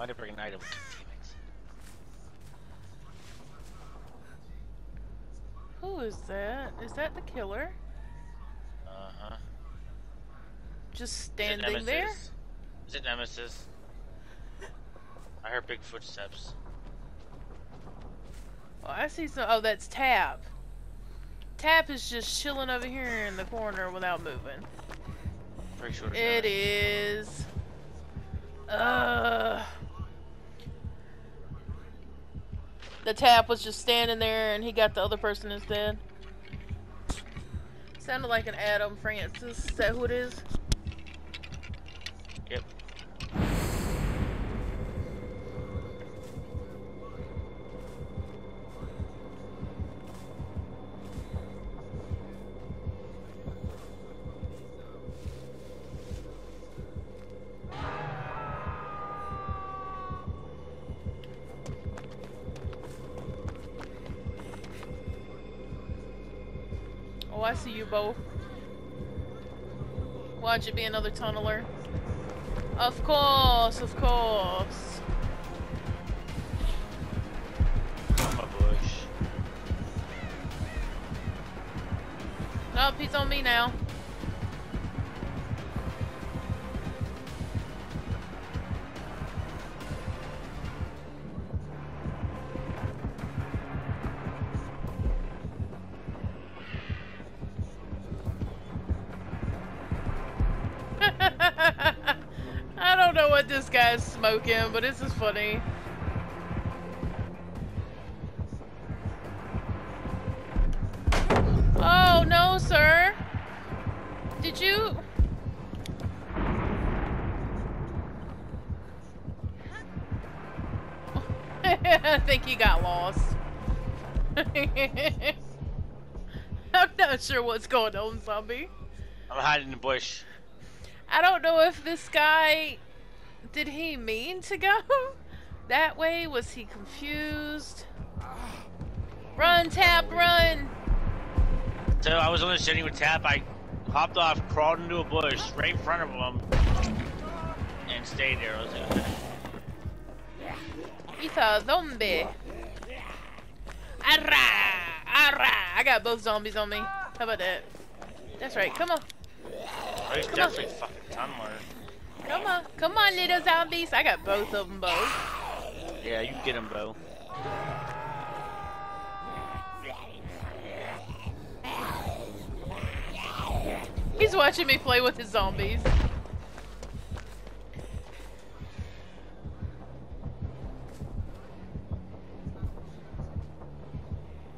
I an item. Who is that? Is that the killer? Uh huh. Just standing there? Nemesis? It Nemesis? I heard big footsteps. Oh, I see some. Oh, that's Tapp. Tapp is just chilling over here in the corner without moving. Pretty sure It is. Uh. The Tapp was just standing there, and he got the other person instead. Sounded like an Adam Francis. Is that who it is? Oh, I see you both. Watch it be another tunneler. Of course, of course. I'm a bush. Nope, he's on me now. Guy's smoking, but this is funny. Oh, no, sir. Did you... I think he got lost. I'm not sure what's going on, zombie. I'm hiding in the bush. I don't know if this guy did he mean to go that way? Was he confused? Run, Tapp, run! So I was on the sitting with Tapp. I hopped off, crawled into a bush right in front of him, and stayed there. I was like, okay. He's a zombie. Arra! Arra! I got both zombies on me. How about that? That's right. Come on. He's Come on. definitely fucking tunneler. Come on. Come on, little zombies. I got both of them, both. Yeah, you get them, Bo. He's watching me play with his zombies.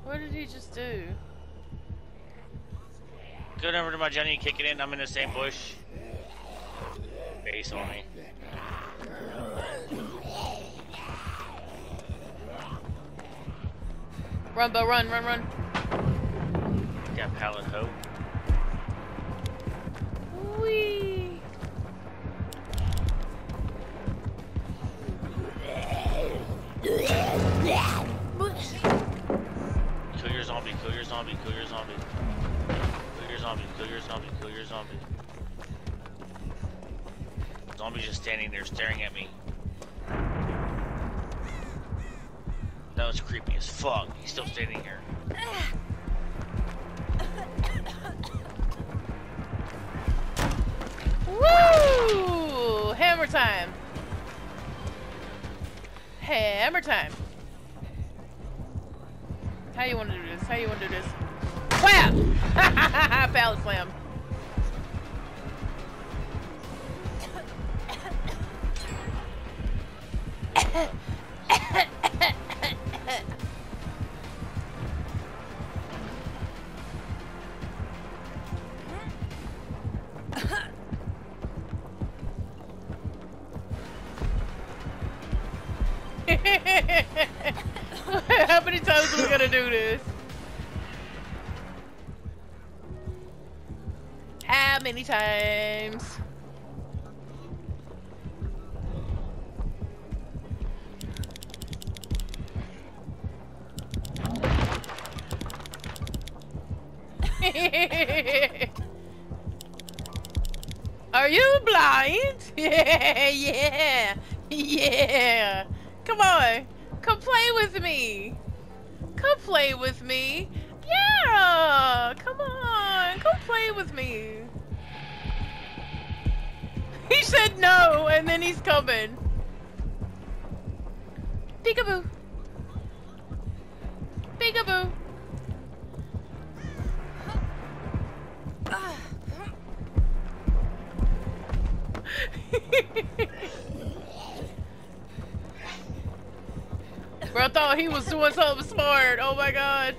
What did he just do? Good over to my Jenny, kick it in. I'm in the same bush. Base on me. Run, Bo, run, run, run. Got pallet hope. Just standing there staring at me. That was creepy as fuck. He's still standing here. Woo! Hammer time. Hammer time. How you want to do this? How you want to do this? Whap! Pallet slam. How many times are we gonna do this? How many times? Are you blind? Yeah, yeah, Yeah! Come on! Come play with me! Come play with me! Yeah! Come on! Come play with me! He said no, and then he's coming. Peekaboo! Peekaboo! Bro, I thought he was doing something smart. Oh my god.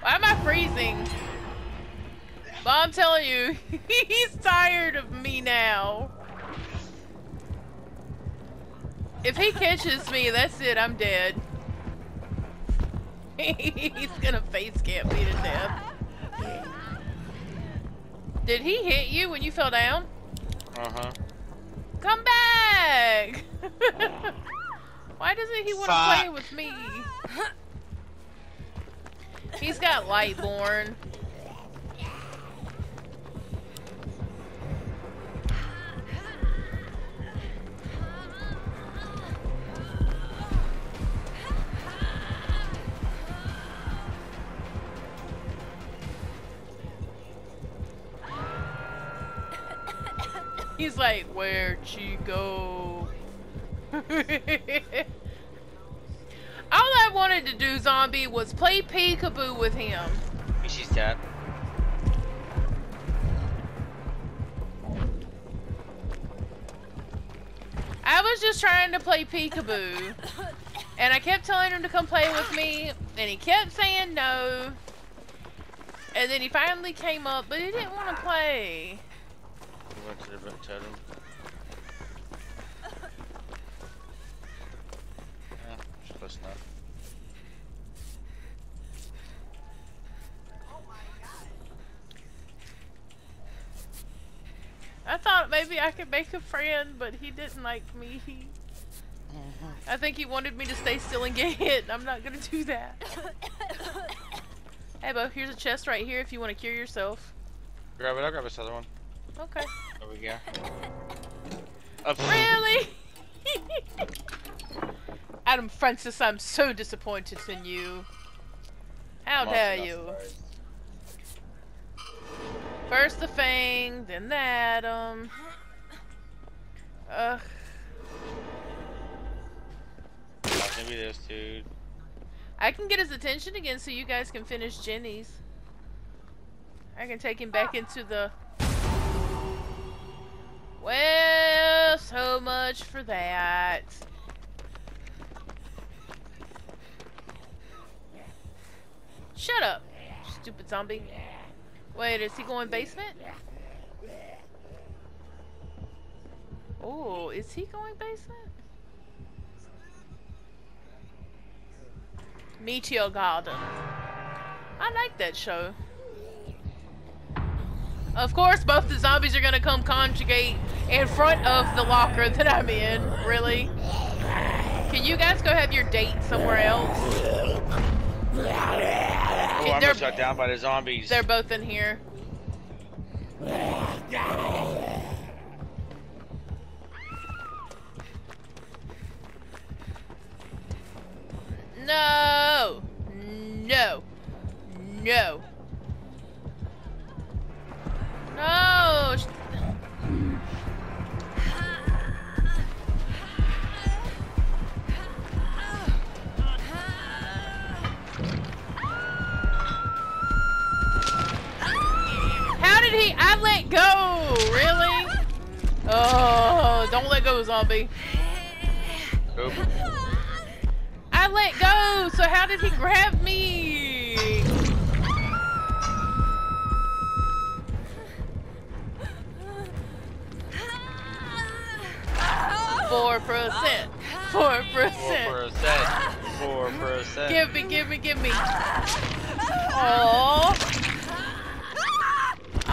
Why am I freezing? But I'm telling you, he's tired of me now. If he catches me, that's it, I'm dead. he's gonna face camp me to death. Did he hit you when you fell down? Uh-huh. Come back! Why doesn't he want to play with me? He's got Lightborn. He's like, where'd she go? All I wanted to do, zombie, was play peekaboo with him. She's dead. I was just trying to play peekaboo. And I kept telling him to come play with me, and he kept saying no. And then he finally came up, but he didn't want to play. We went to the book. Yeah, it's close enough. I thought maybe I could make a friend, but he didn't like me. Mm-hmm. I think he wanted me to stay still and get hit. and I'm not gonna do that. hey, Bo, here's a chest right here if you want to cure yourself. Grab it, I'll grab this other one. Okay. There we go. Up. Really? Adam Francis, I'm so disappointed in you. How I'm dare you? First the Fang, then the Adam. Ugh. Maybe this dude. I can get his attention again so you guys can finish Jenny's. I can take him back into the... Well, so much for that. Shut up, stupid zombie. Wait, is he going basement? Oh, is he going basement? Meteor Garden. I like that show. Of course, both the zombies are gonna come conjugate in front of the locker that I'm in. Really? Can you guys go have your date somewhere else? Oh, I'm they're- shut down by the zombies. They're both in here. No! No! No! No! I let go! Really? Oh, don't let go, zombie. Oop. I let go, so how did he grab me? Four percent. Four Four percent. percent. Four percent. Give me, give me, give me. Aww.